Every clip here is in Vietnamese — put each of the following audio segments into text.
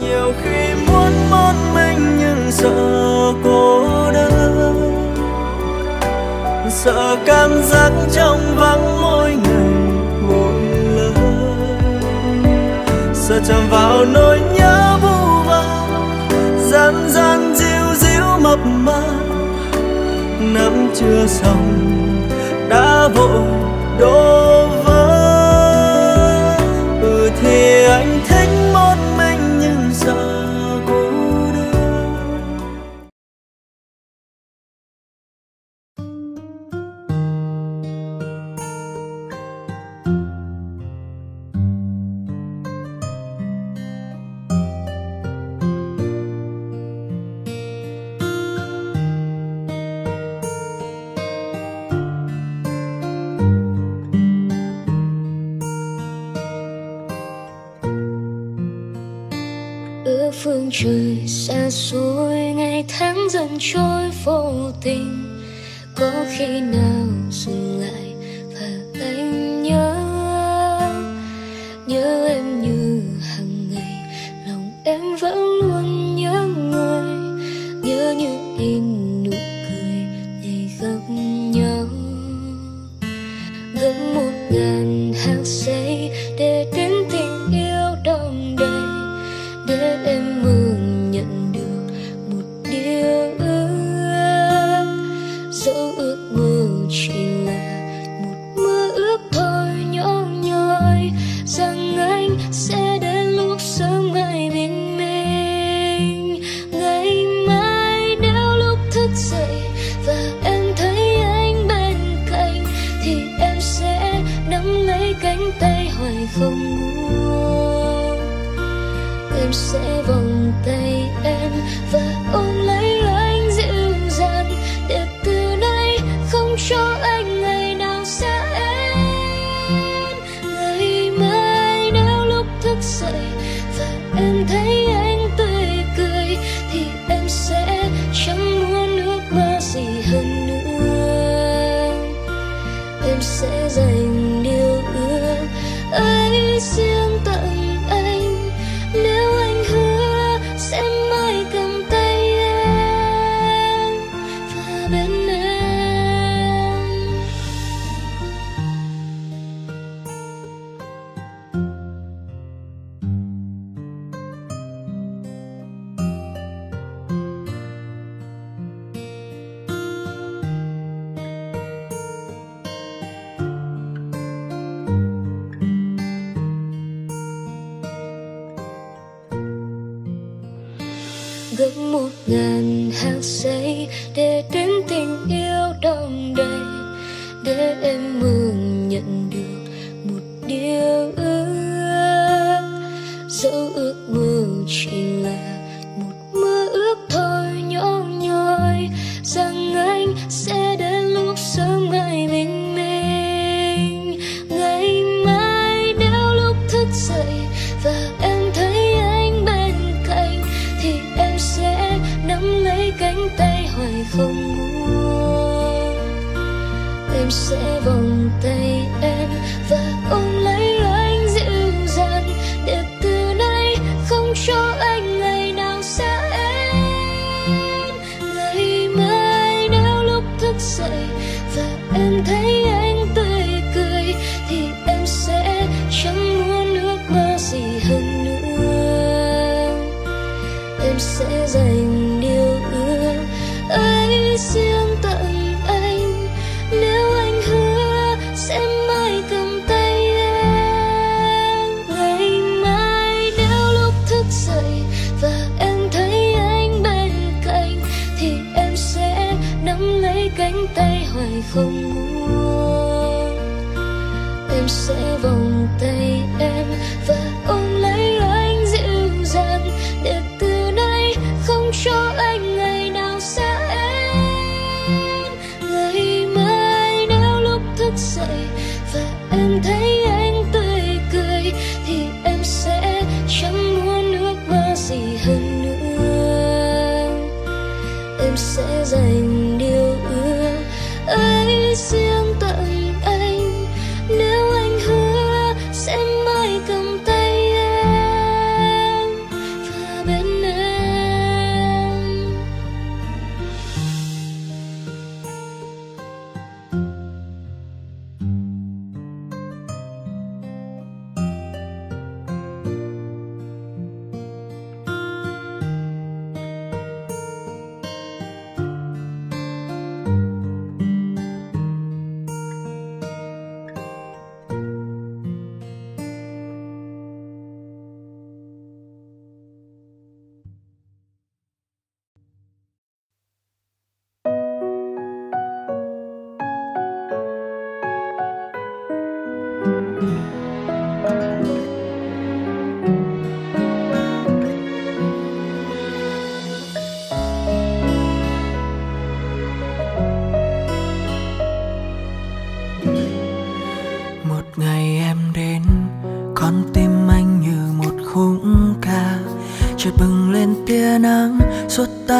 nhiều khi muốn một mình, nhưng sợ cô đơn. Sợ cảm giác trong vắng mỗi ngày, mỗi lời sợ chạm vào nỗi nhớ vu vơ gian gian diu diu mập mờ năm chưa xong, đã vội đổ vỡ. Ừ thì anh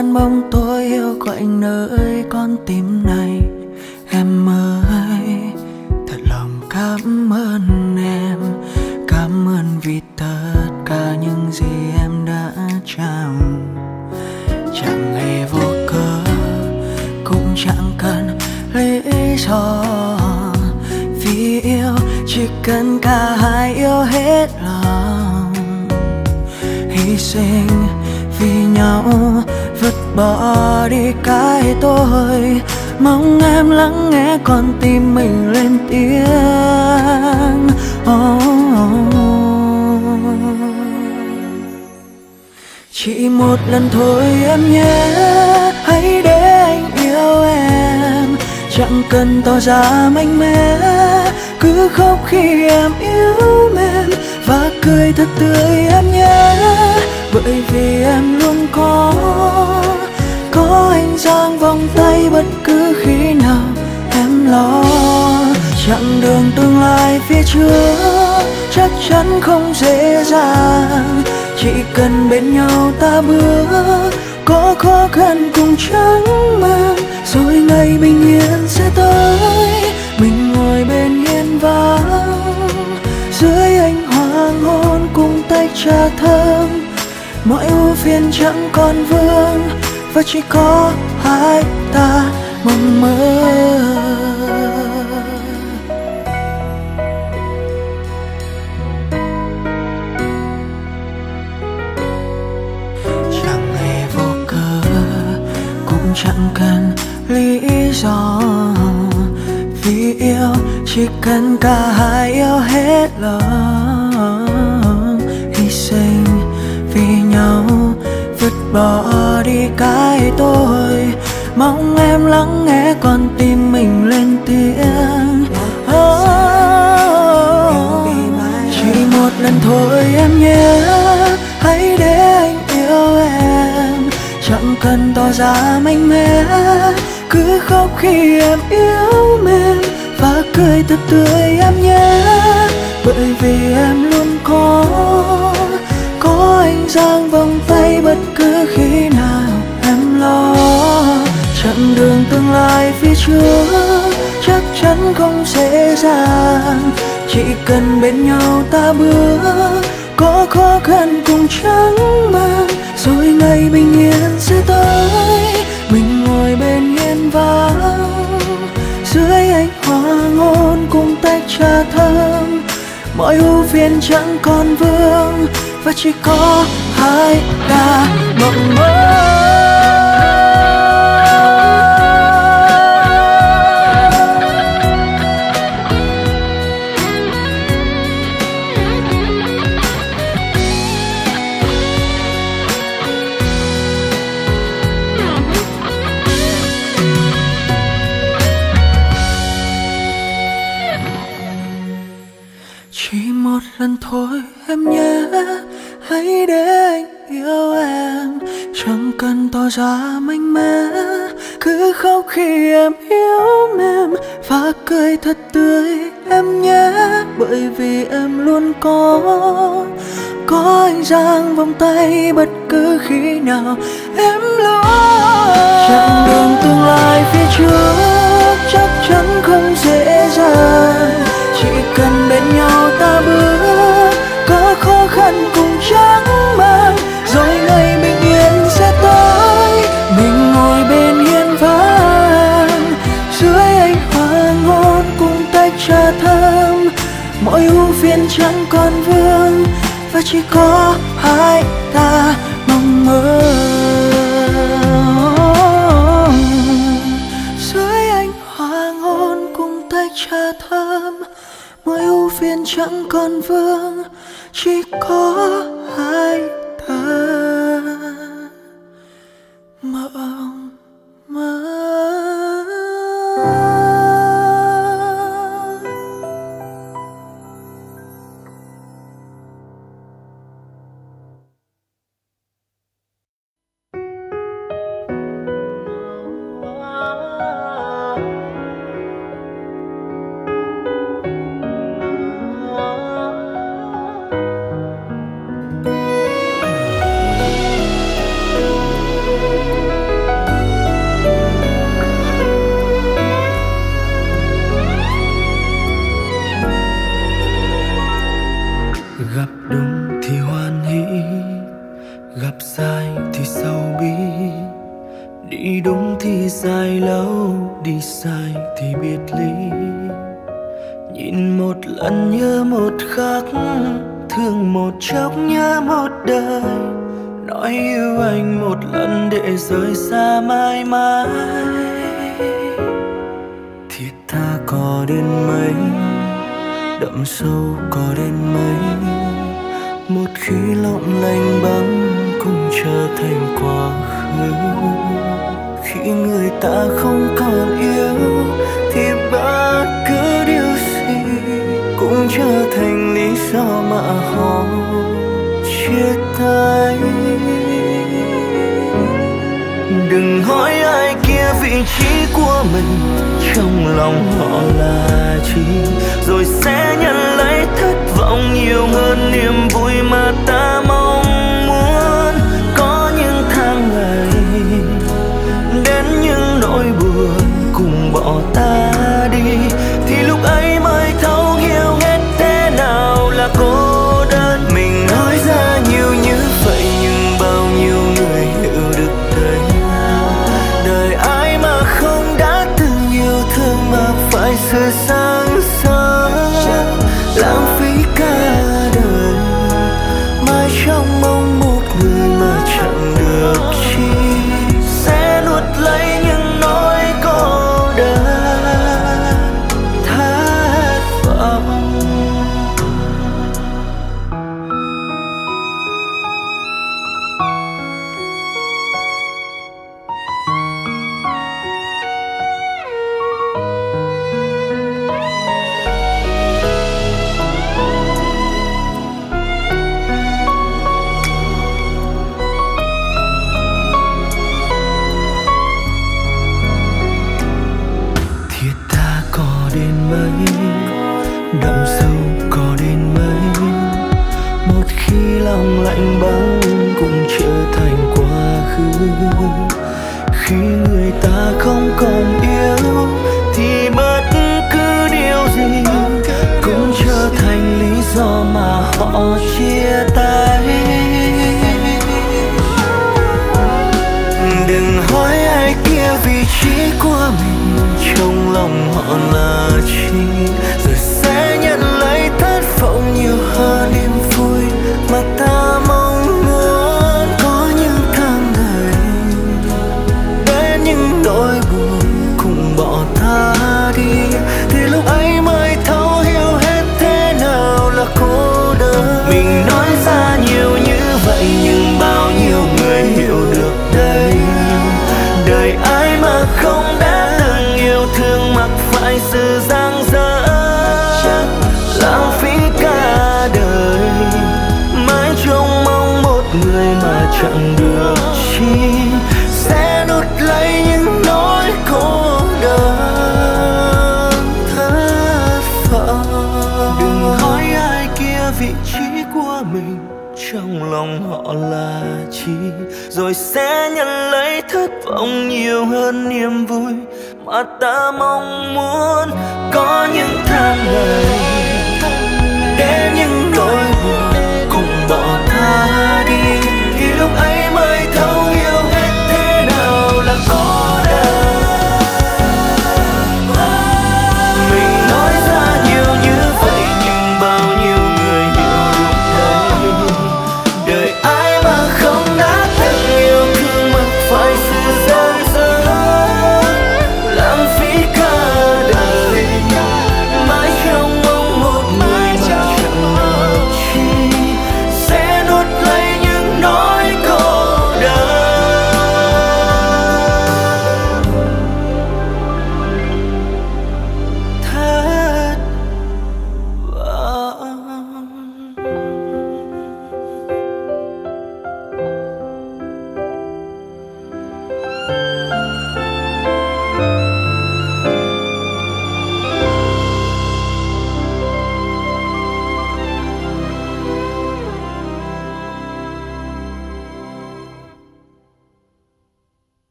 xua tan bóng có ta mong mơ. Chẳng hề vô cớ, cũng chẳng cần lý do. Vì yêu chỉ cần cả hai yêu hết lòng bỏ đi cái tôi. Mong em lắng nghe con tim mình lên tiếng. Oh, chỉ một lần thôi em nhé hãy để anh yêu em. Chẳng cần tỏ ra mạnh mẽ. Cứ khóc khi em yêu mềm và cười thật tươi em nhé bởi vì em luôn có có anh giang vòng tay bất cứ khi nào. Em lo chặng đường tương lai phía trước chắc chắn không dễ dàng. Chỉ cần bên nhau ta bước, có khó khăn cùng chẳng mang. Rồi ngày bình yên sẽ tới, mình ngồi bên hiên vắng. Dưới ánh hoa ngôn cùng tách trà thơm mọi ưu phiền chẳng còn vương và chỉ có hai ta mộng mơ. Chỉ một lần thôi em nhé hãy để anh yêu em, chẳng cần tỏ ra mạnh mẽ. Cứ khóc khi em yêu em và cười thật tươi, em nhé bởi vì em luôn có có anh giang vòng tay bất cứ khi nào em lo. Chặng đường tương lai phía trước chắc chắn không dễ dàng, chỉ cần bên nhau ta bước có khó khăn cùng chẳng mang, rồi ngày bình yên sẽ tới. Mình ngồi bên hiên vắng dưới ánh hoàng hôn cùng tách trà thơm. Mọi ưu phiền chẳng còn vương, và chỉ có hai ta mong mơ. Dưới ánh hoàng hôn cùng tách trà thơm, mọi ưu phiền chẳng còn vương chỉ có phải sửa sáng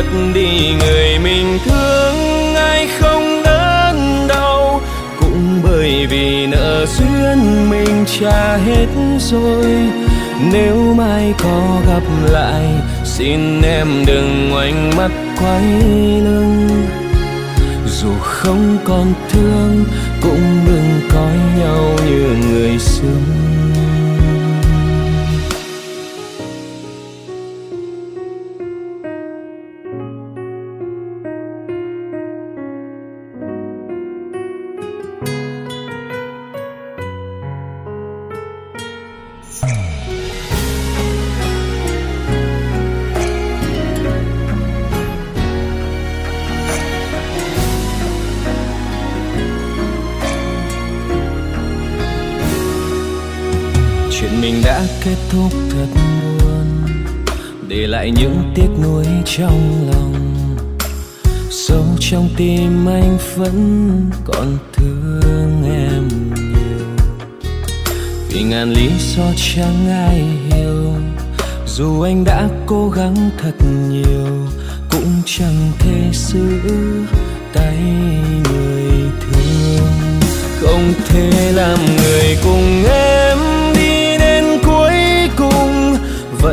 mất đi người mình thương. Ai không đớn đau, cũng bởi vì nợ duyên mình trả hết rồi. Nếu mai có gặp lại, xin em đừng ngoảnh mắt quay lưng. Dù không còn thương, cũng đừng coi nhau như người xưa. Tiếc nuối trong lòng. Sâu trong tim anh vẫn còn thương em nhiều. Vì ngàn lý do chẳng ai hiểu, dù anh đã cố gắng thật nhiều, cũng chẳng thể giữ tay người thương. Không thể làm người cùng em.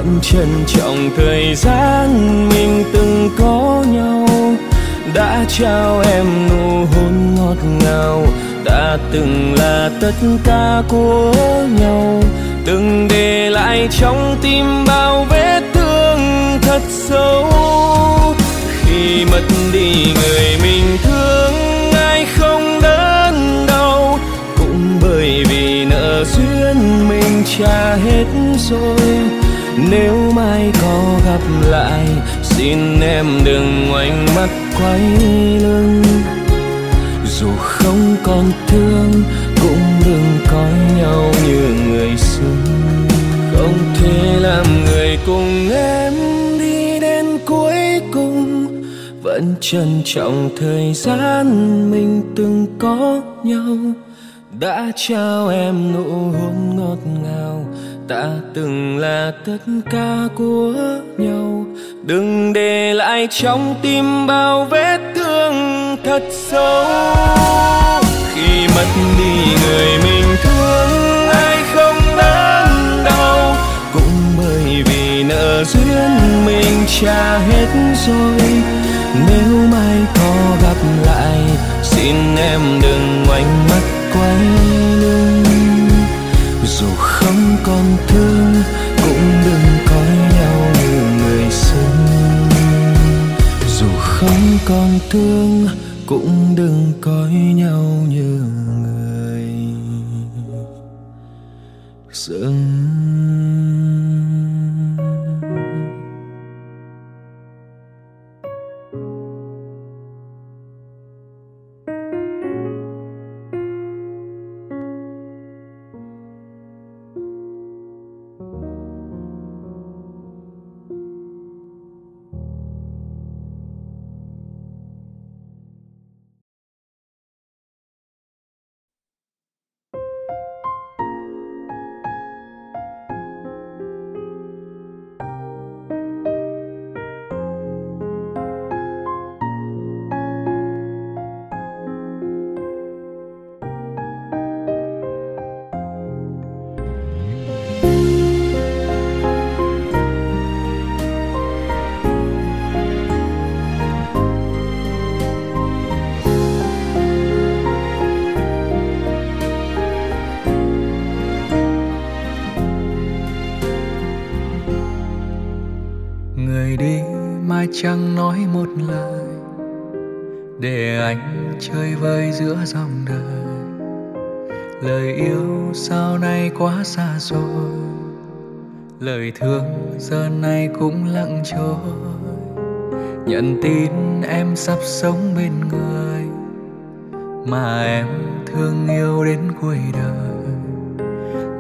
Vẫn trân trọng thời gian mình từng có nhau. Đã trao em nụ hôn ngọt ngào, đã từng là tất cả của nhau. Từng để lại trong tim bao vết thương thật sâu. Khi mất đi người mình thương, ai không đớn đau. Cũng bởi vì nợ duyên mình trả hết rồi nếu mai có gặp lại, xin em đừng ngoảnh mắt quay lưng. Dù không còn thương, cũng đừng coi nhau như người xưa không thể làm người cùng em đi đến cuối cùng. Vẫn trân trọng thời gian mình từng có nhau. Đã trao em nụ hôn ngọt ngào ta từng là tất cả của nhau. Đừng để lại trong tim bao vết thương thật sâu. Khi mất đi người mình thương, ai không đớn đau? Cũng bởi vì nợ duyên mình trả hết rồi. Nếu mai có gặp lại, xin em đừng ngoảnh thương cũng đừng coi nhau lời thương giờ này cũng lặng trôi. Nhận tin em sắp sống bên người, mà em thương yêu đến cuối đời.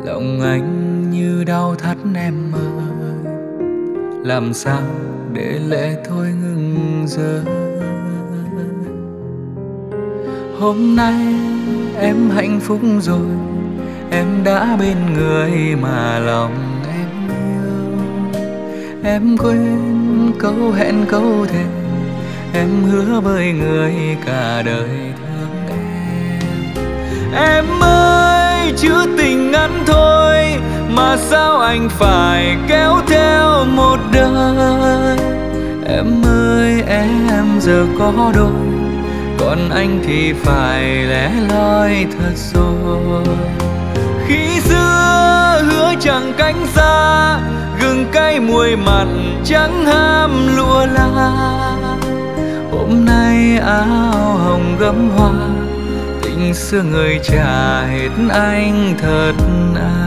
Lòng anh như đau thắt em ơi. Làm sao để lệ thôi ngừng rơi? Hôm nay em hạnh phúc rồi, em đã bên người mà lòng em quên câu hẹn câu thề, em hứa với người cả đời thương em. Em ơi, chữ tình ngắn thôi, mà sao anh phải kéo theo một đời? Em ơi, em giờ có đôi, còn anh thì phải lẻ loi thật rồi. Khi xưa chẳng cánh xa, gừng cay muối mặn chẳng ham lụa la. Hôm nay áo hồng gấm hoa, tình xưa người trả hết anh thật à.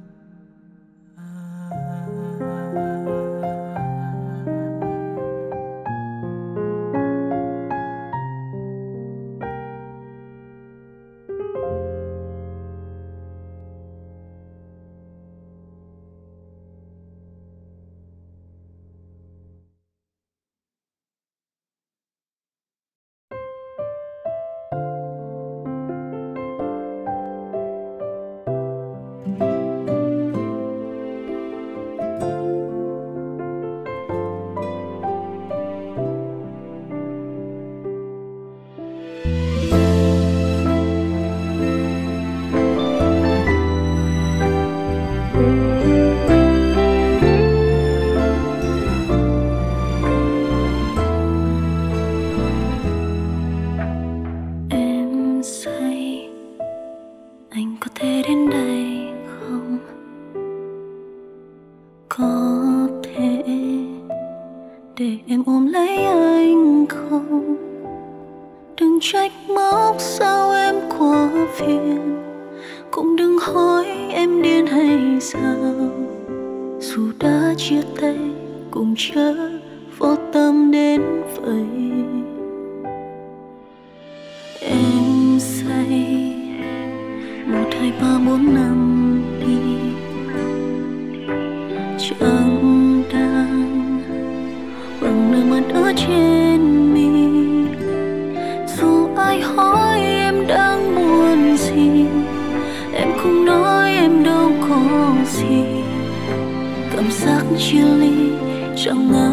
距离长得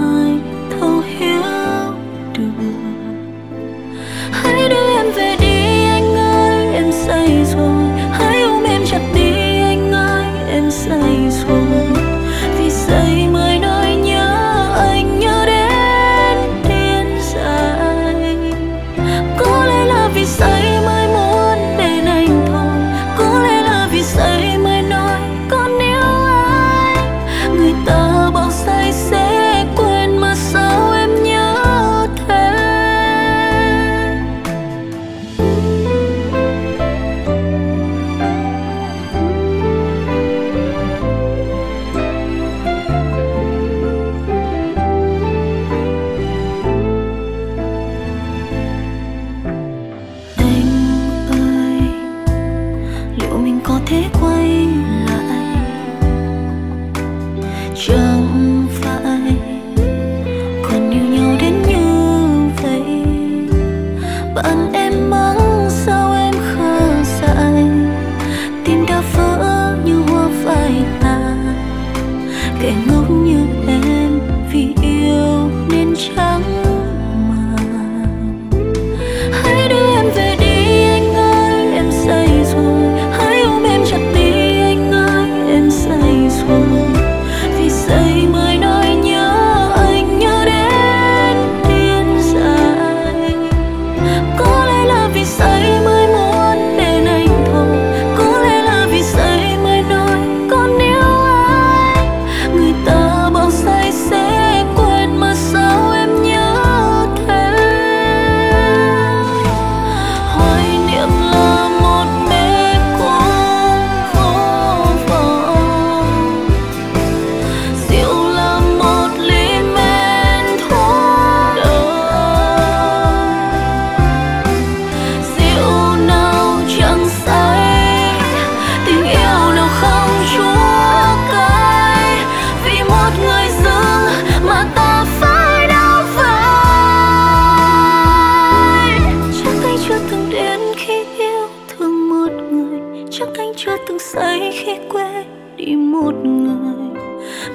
người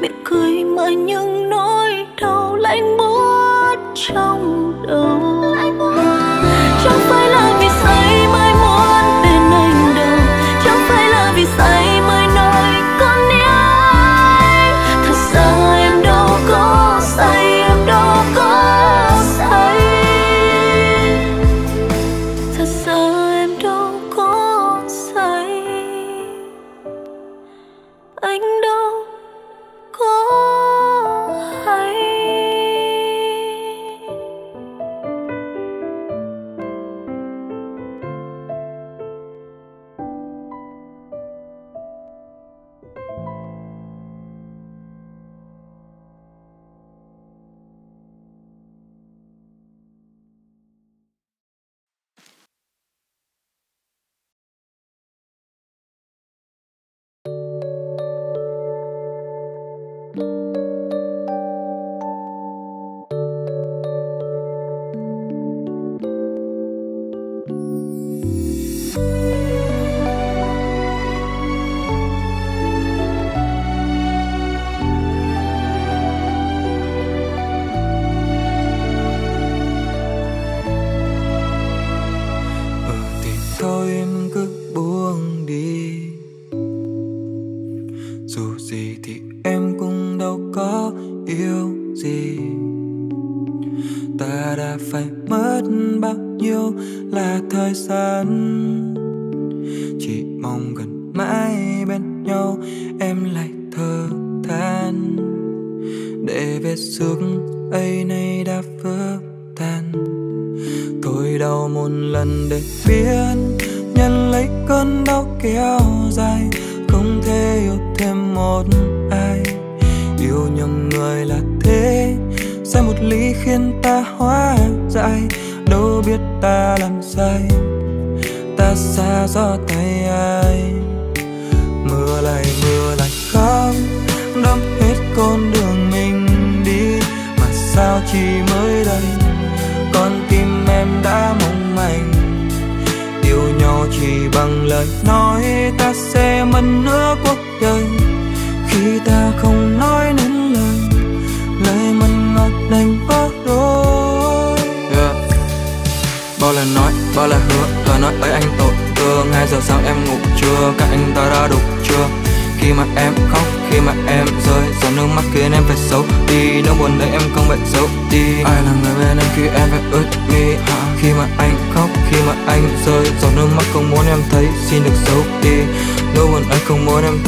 mỉm cười mà những nỗi đau lạnh buốt trong đầu. Buồn ấy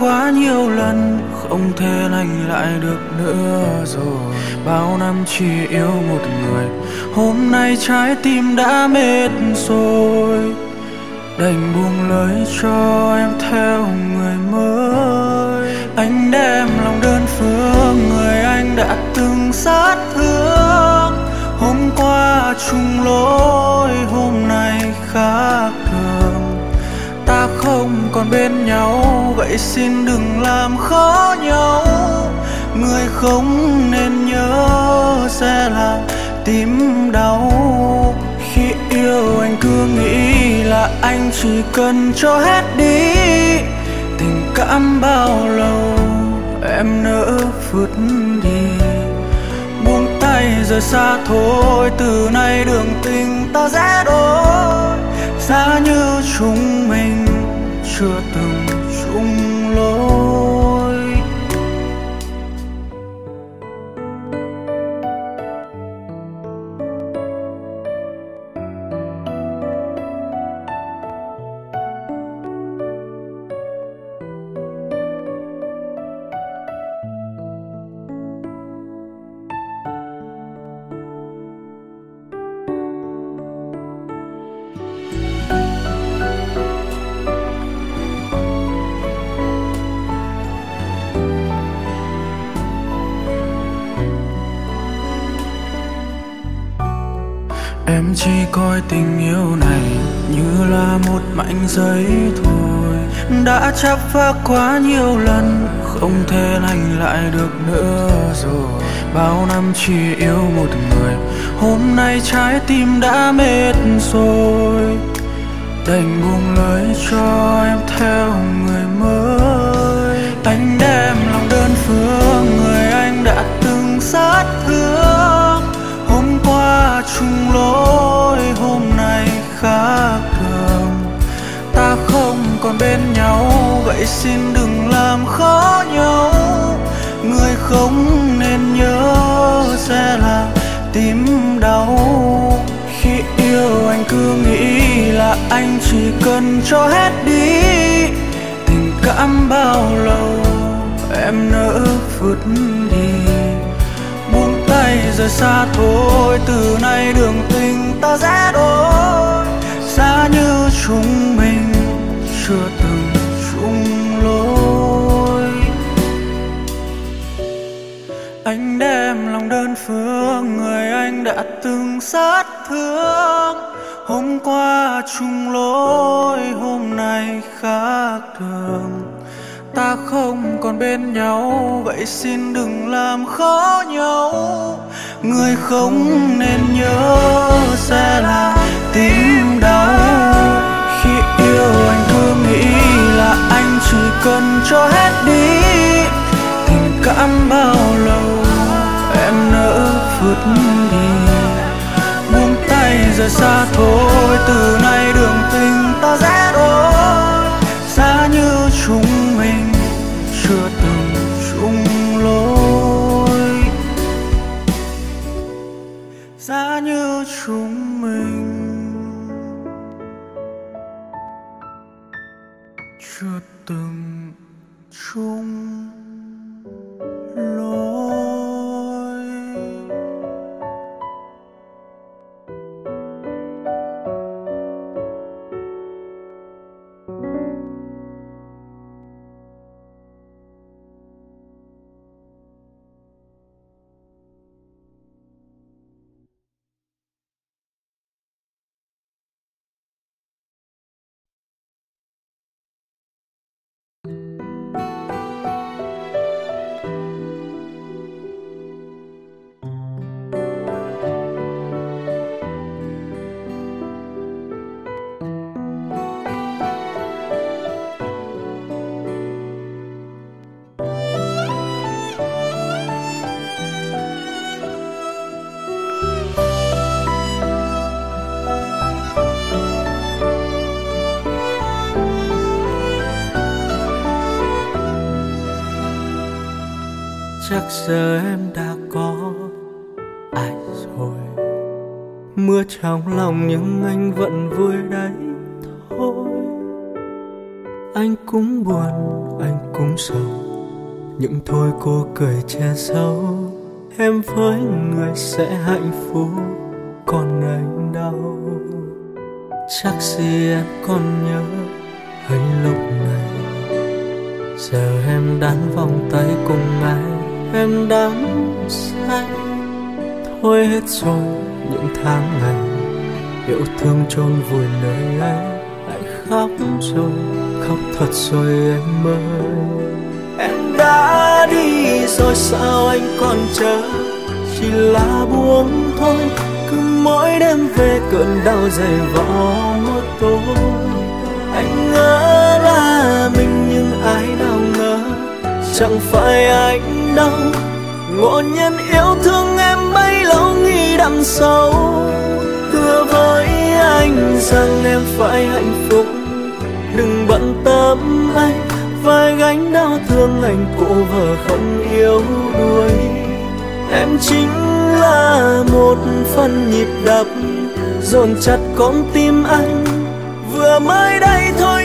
quá nhiều lần, không thể lành lại được nữa rồi. Bao năm chỉ yêu một người, hôm nay trái tim đã mệt rồi. Đành buông lời cho em theo người mới. Anh đem lòng đơn phương, người anh đã từng sát thương. Hôm qua chung lối, hôm nay khác còn bên nhau, vậy xin đừng làm khó nhau. Người không nên nhớ sẽ là tim đau. Khi yêu anh cứ nghĩ là anh chỉ cần cho hết đi. Tình cảm bao lâu em nỡ phút đi buông tay rời xa thôi, từ nay đường tình ta sẽ đôi. Xa như chúng mình chưa từng chung lối. Tình yêu này như là một mảnh giấy thôi. Đã chấp phá quá nhiều lần, Không thể lành lại được nữa rồi. Bao năm chỉ yêu một người, Hôm nay trái tim đã mệt rồi. Đành buông lời cho em theo người mới. Anh đem lòng đơn phương, Người anh đã từng sát thương. Hôm qua chung lối khác thường. Ta không còn bên nhau, Vậy xin đừng làm khó nhau. Người không nên nhớ Sẽ là tim đau. Khi yêu anh cứ nghĩ là anh chỉ cần cho hết đi. Tình cảm bao lâu em nỡ vượt đi. Buông tay rời xa thôi, từ nay đường tình ta sẽ đôi xa như chúng mình, chưa từng chung lối. Anh đem lòng đơn phương người anh đã từng sát thương. Hôm qua chung lối, hôm nay khác thường. Ta không còn bên nhau, vậy xin đừng làm khó nhau người không nên nhớ sẽ là tim đau. Khi yêu anh cứ nghĩ là anh chỉ cần cho hết đi. Tình cảm bao lâu em nỡ vượt đi. Buông tay rời xa thôi, từ nay đường tình ta rẽ đôi xa như chúng mình. Chúng mình. Chưa từng chung. Giờ em đã có ai rồi? Mưa trong lòng nhưng anh vẫn vui đấy thôi. Anh cũng buồn, anh cũng sầu. Những thôi cô cười che giấu. Em với người sẽ hạnh phúc, còn anh đau chắc gì em còn nhớ hay lúc này? Giờ em đắn vòng tay cùng ai em đắm say. Thôi hết rồi, những tháng ngày, yêu thương chôn vùi nơi ấy lại khóc rồi. Khóc thật rồi em ơi. Em đã đi rồi, sao anh còn chờ? Chỉ là buông thôi, cứ mỗi đêm về cơn đau dày vò một tối. Anh ngỡ là mình nhưng ai nào ngờ, chẳng phải anh đau. Ngộ nhân yêu thương em bấy lâu, nghĩ đằng sâu thưa với anh rằng em phải hạnh phúc. Đừng bận tâm anh, vai gánh đau thương anh cô vợ không yêu đuối. Em chính là một phần nhịp đập, dồn chặt con tim anh. Vừa mới đây thôi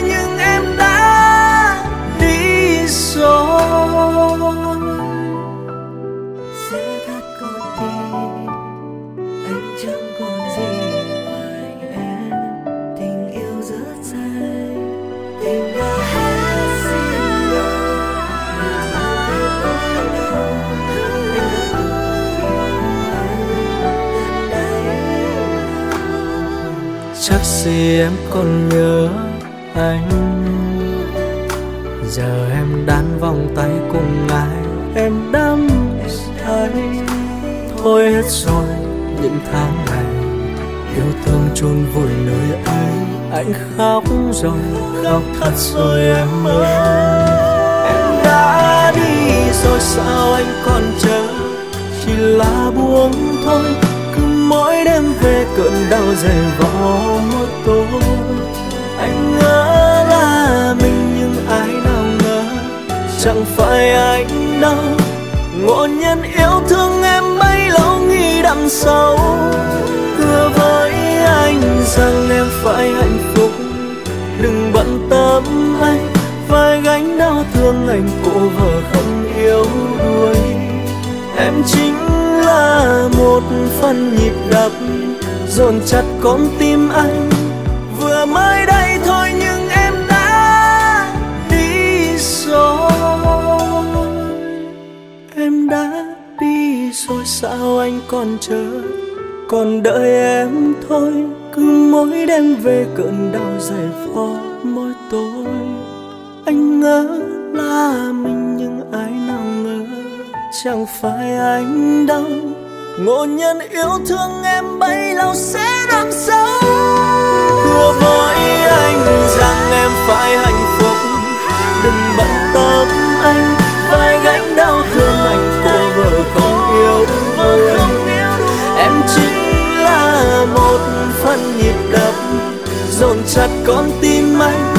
thôi hết rồi, những tháng ngày. Yêu thương chôn vùi nơi anh anh khóc rồi, khóc thật rồi em ơi. Em đã đi rồi sao anh còn chờ? Chỉ là buông thôi, cứ mỗi đêm về cơn đau dày vò một tối. Anh ngỡ là mình nhưng ai nào ngờ, chẳng phải anh đâu. Ngộ nhân đậm sâu. Hứa với anh rằng em phải hạnh phúc. Đừng bận tâm anh, vai gánh đau thương anh cô vợ không yêu đuối. Em chính là một phần nhịp đập, dồn chặt con tim anh sao anh còn chờ? Còn đợi em thôi, cứ mỗi đêm về cơn đau dày vò mỗi tối anh ngỡ là mình nhưng ai nào ngờ, chẳng phải anh đâu. Ngộ nhân yêu thương em bấy lâu sẽ đắm sâu. Hứa với anh rằng em phải hạnh phúc. Đừng bận tâm anh, vai gánh đau một phần nhịp đập dồn chặt con tim anh.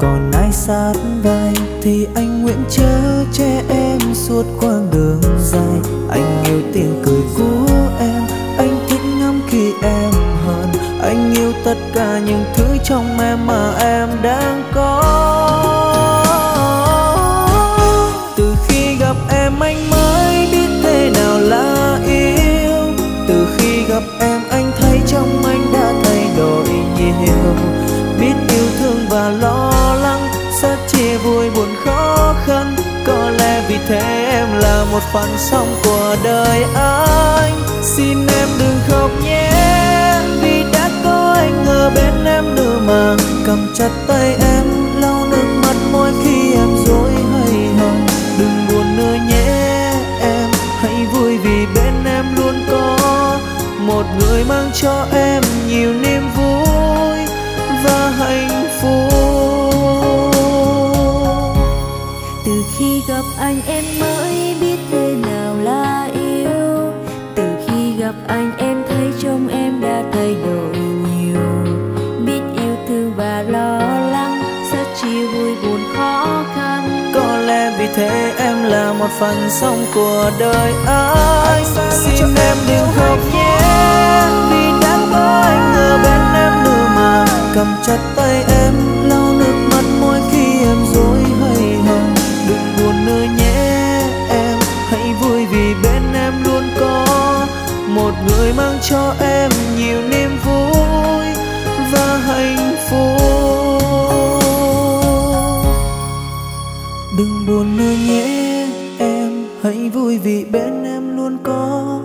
Còn ai sát vai thì anh nguyện chở che em suốt quãng đường dài. Anh yêu tiếng cười của em, anh thích ngắm khi em hờn. Anh yêu tất cả những thứ trong em mà em một phần sống của đời anh. Xin em đừng khóc nhé, vì đã có anh ở bên em nửa màng. Cầm chặt tay em, lau nước mắt mỗi khi em dối hay hồng đừng buồn nữa nhé em, hãy vui vì bên em luôn có một người mang cho em nhiều niềm vui. Khó khăn. Có lẽ vì thế em là một phần sống của đời anh. Xin em đừng khóc nhé vì đã có anh ở bên em nữa mà cầm chặt tay em lau nước mắt mỗi khi em dối hay hờn. Đừng buồn nữa nhé em hãy vui vì bên em luôn có một người mang cho em nhiều niềm vì bên em luôn có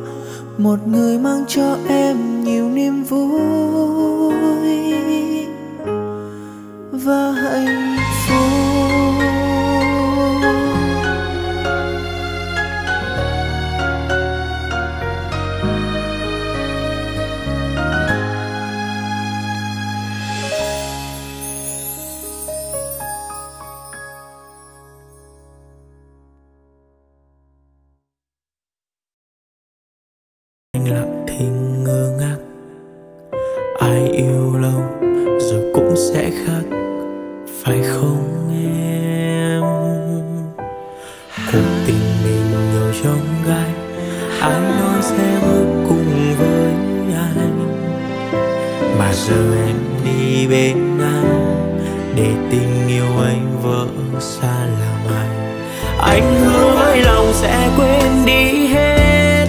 một người mang cho em thực tình mình nhiều trong gai. Ai nói sẽ bước cùng với anh mà giờ em đi bên anh, để tình yêu anh vỡ xa làm ai? Anh hứa với lòng sẽ quên đi hết,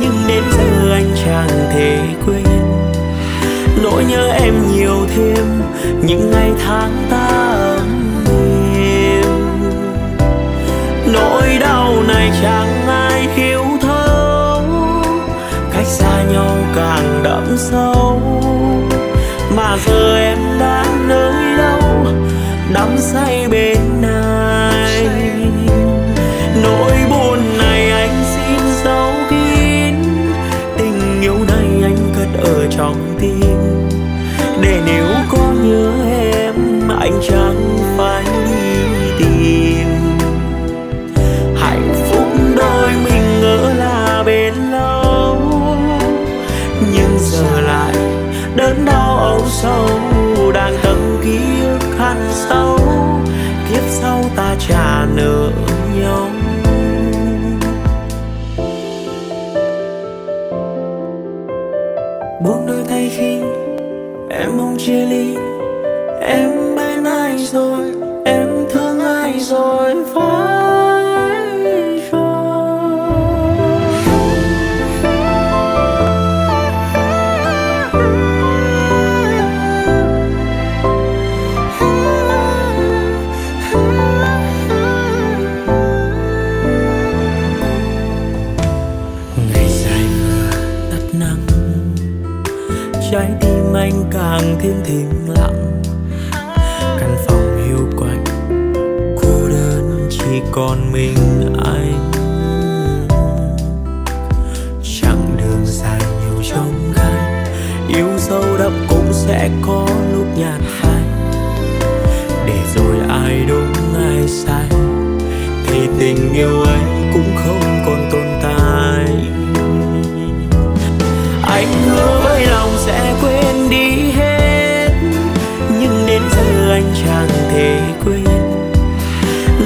nhưng đến giờ anh chẳng thể quên. Nỗi nhớ em nhiều thêm, những ngày tháng ta chẳng ai hiểu thấu cách xa nhau càng đậm sâu. Mà giờ em đã nơi đâu, đắm say bên anh nỗi buồn này anh xin giấu kín, tình yêu này anh cất ở trong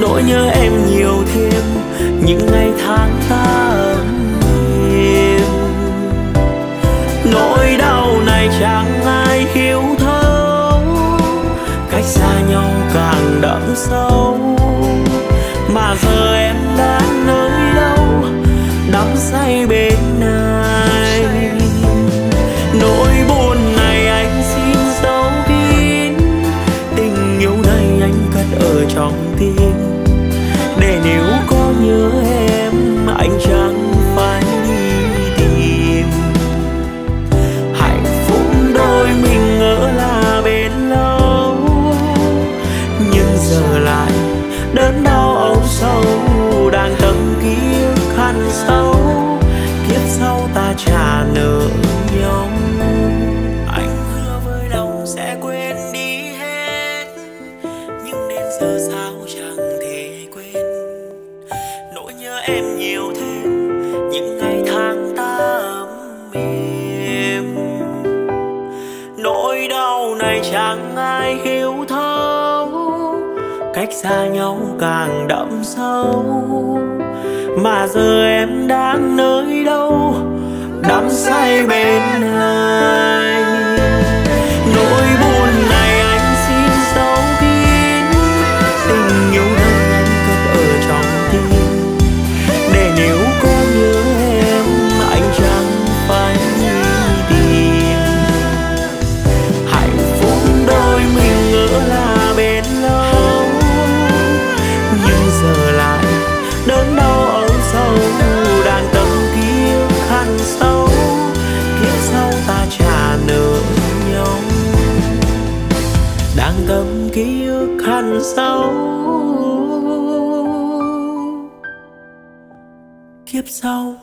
nỗi nhớ em nhiều thêm. Những ngày tháng ta xa nhau càng đậm sâu. Mà giờ em đang nơi đâu? Đắm say bên anh sau.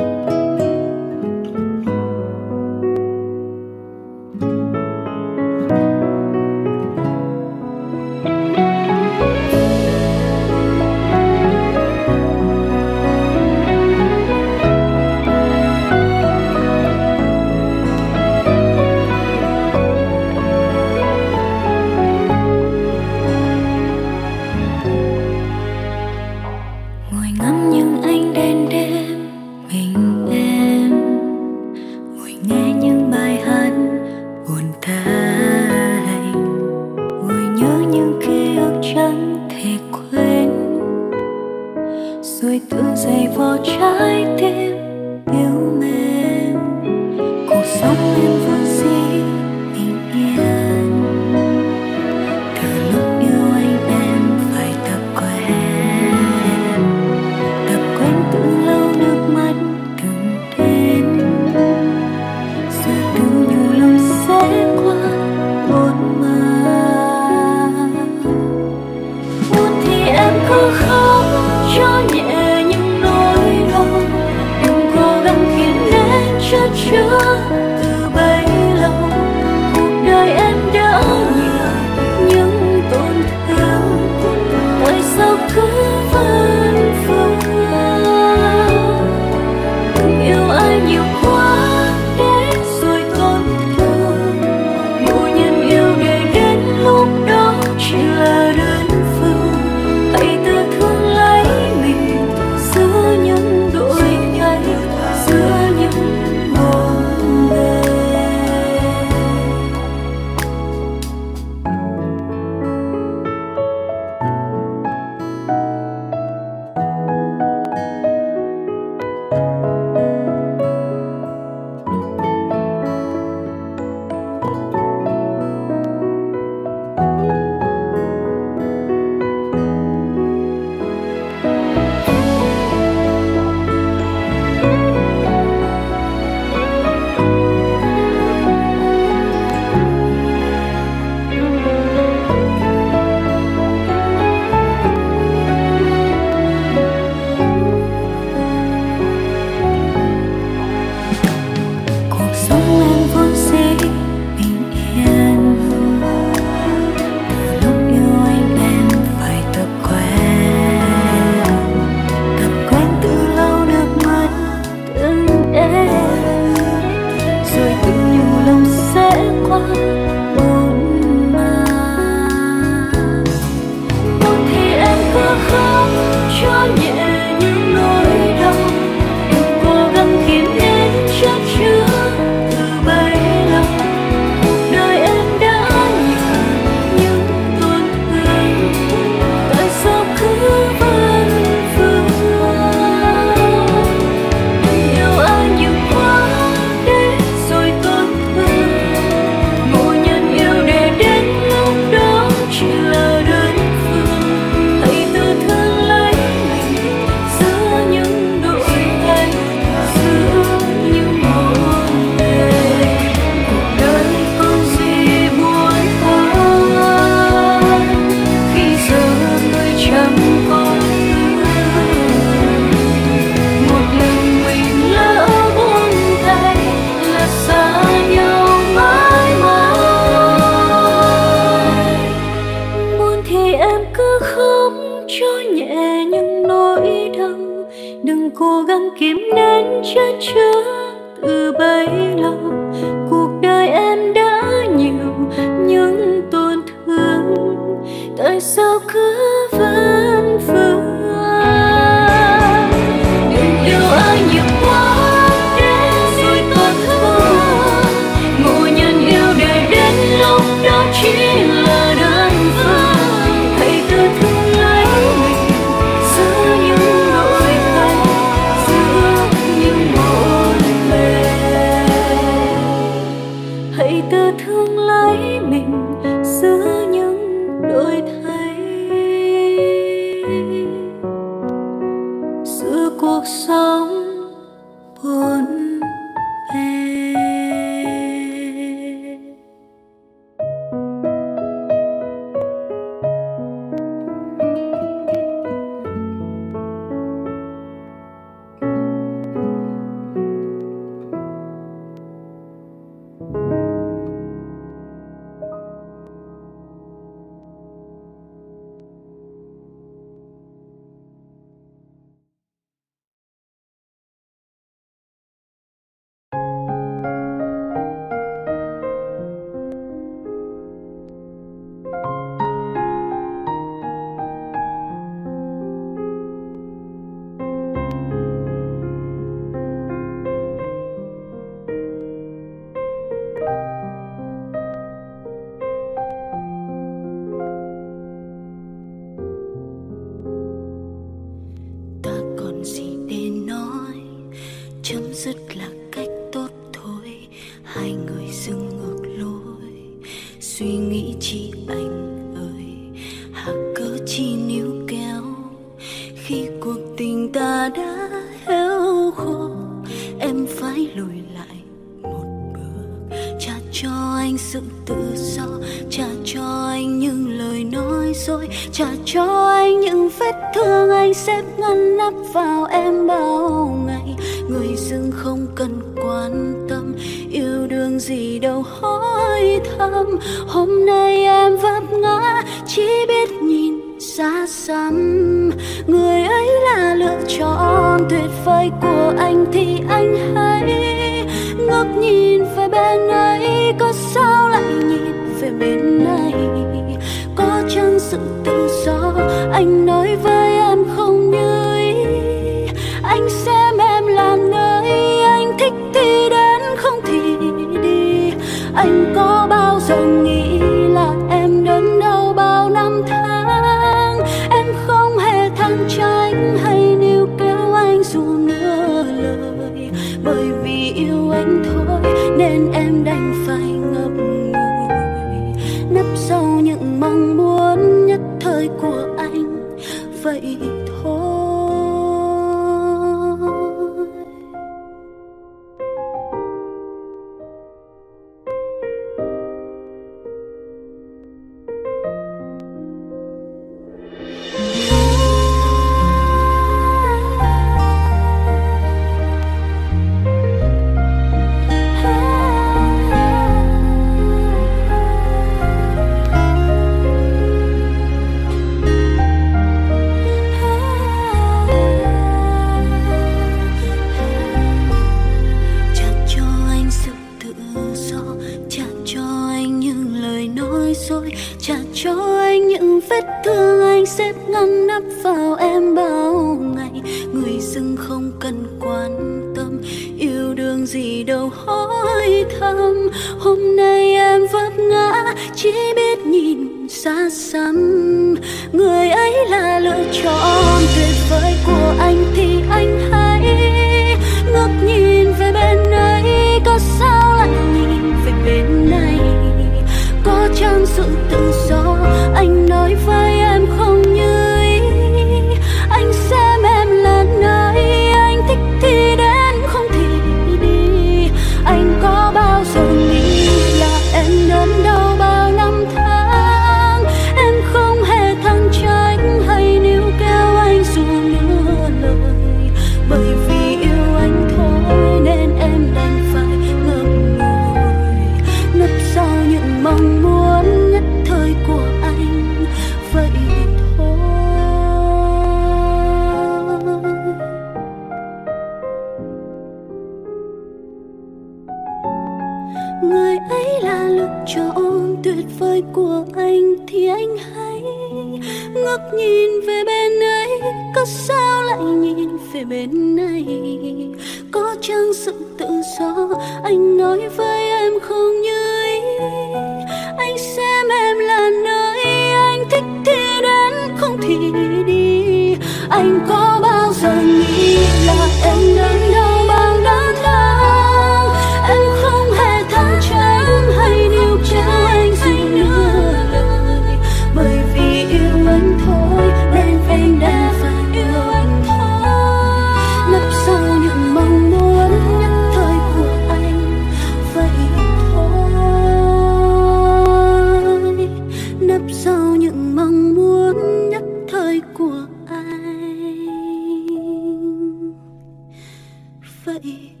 可以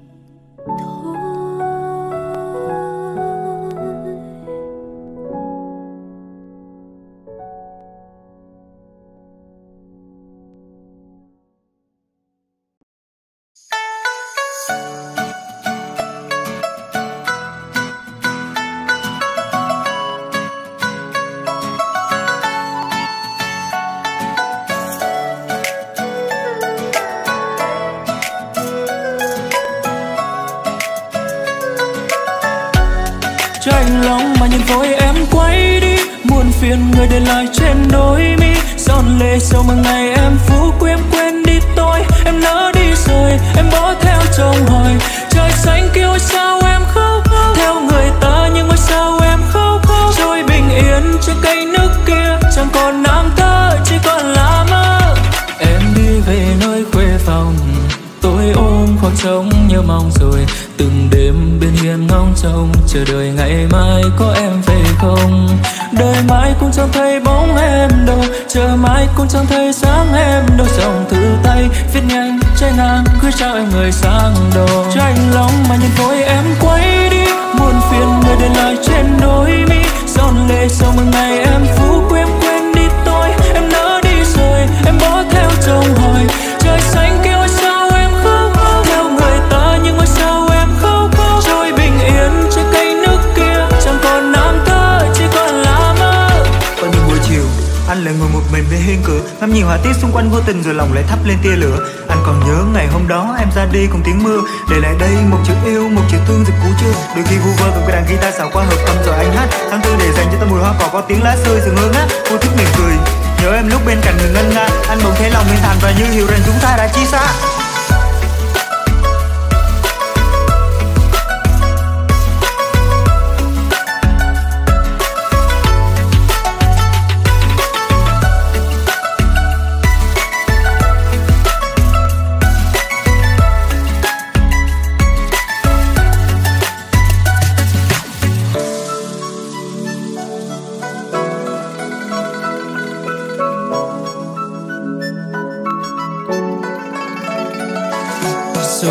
cùng tiếng mưa. Để lại đây một chữ yêu, một chữ thương dịp cũ chưa đôi khi vu vơ cùng cái đàn guitar xảo qua hợp âm rồi anh hát. Tháng tư để dành cho ta mùi hoa cỏ có tiếng lá rơi rừng hương á. cô thích mỉm cười, nhớ em lúc bên cạnh người ngân nga. Anh bỗng thấy lòng mình thành và như hiểu rằng chúng ta đã chia xa.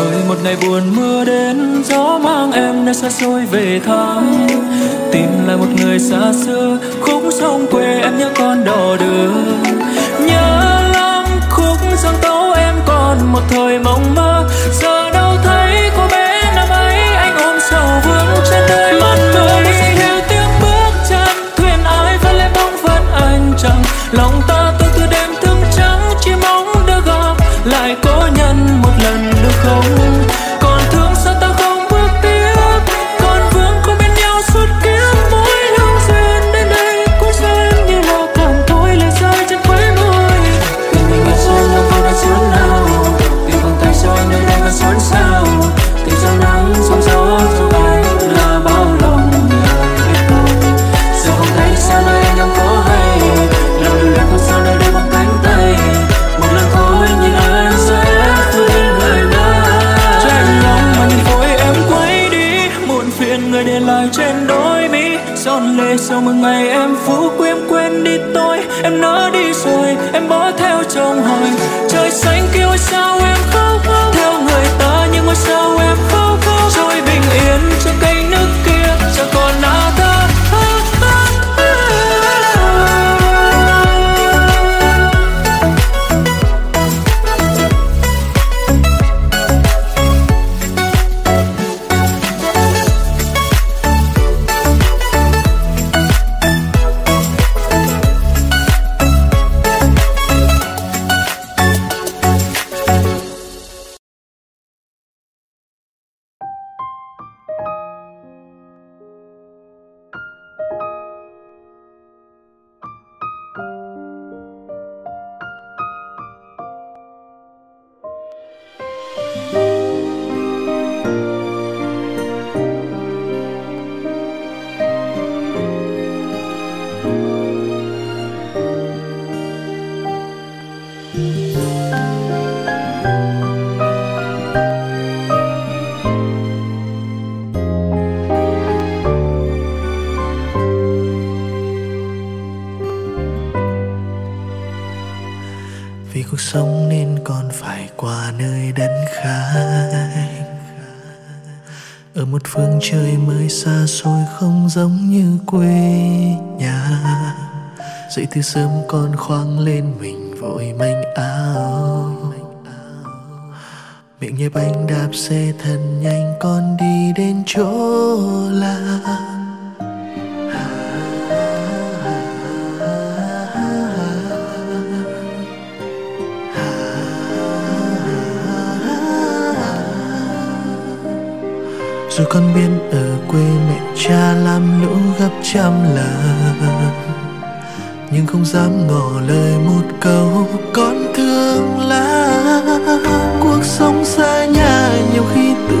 rồi một ngày buồn mưa đến, gió mang em nơi xa xôi về tháng. Tìm lại một người xa xưa, khúc sông quê em nhớ con đò đưa. Nhớ lắm, khúc sông tấu em còn một thời mong mơ. ở một phương trời mới xa xôi không giống như quê nhà. Dậy từ sớm con khoang lên mình vội manh áo. Miệng nhai bánh đạp xe thật nhanh con đi đến chỗ lạc con biết ở quê mẹ cha làm lũ gấp trăm lần. Nhưng không dám ngỏ lời một câu, con thương lắm, cuộc sống xa nhà nhiều khi tự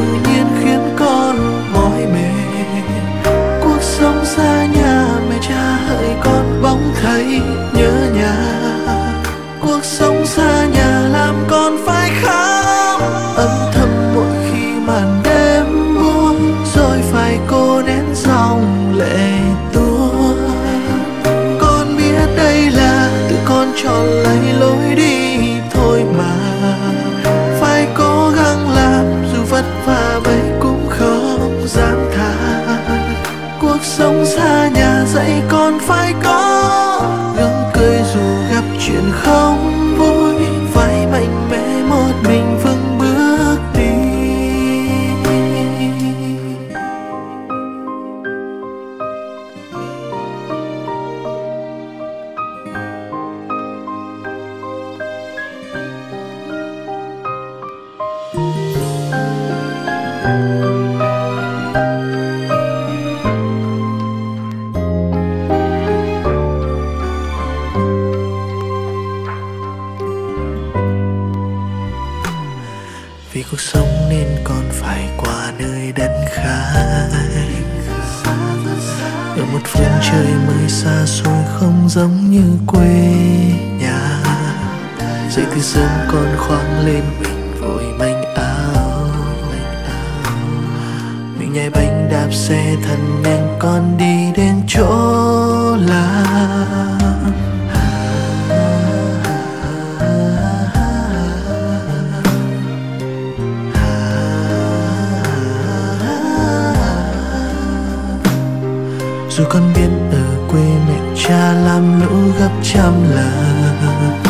dù con biết ở quê mẹ cha làm lũ gấp trăm lần,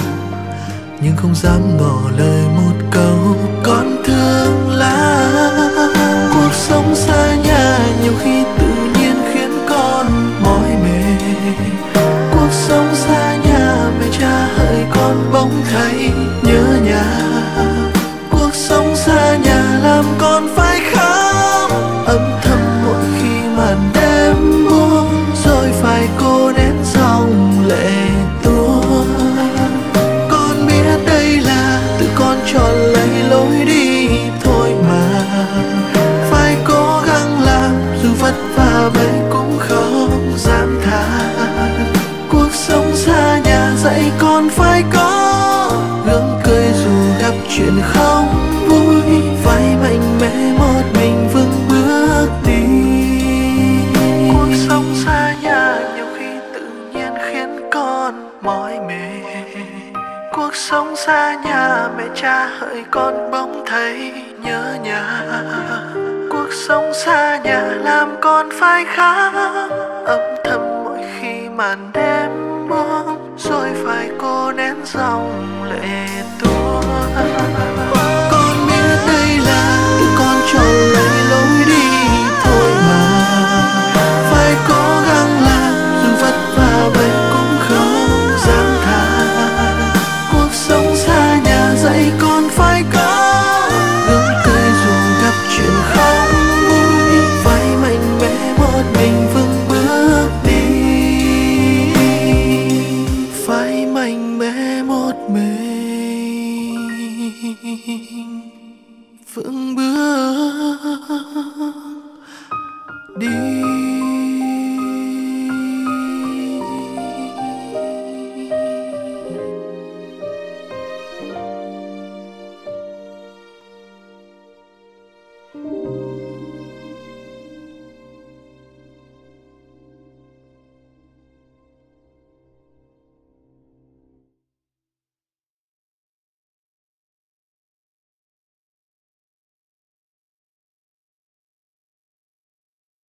nhưng không dám bỏ lời một câu, con thương lắm, cuộc sống sai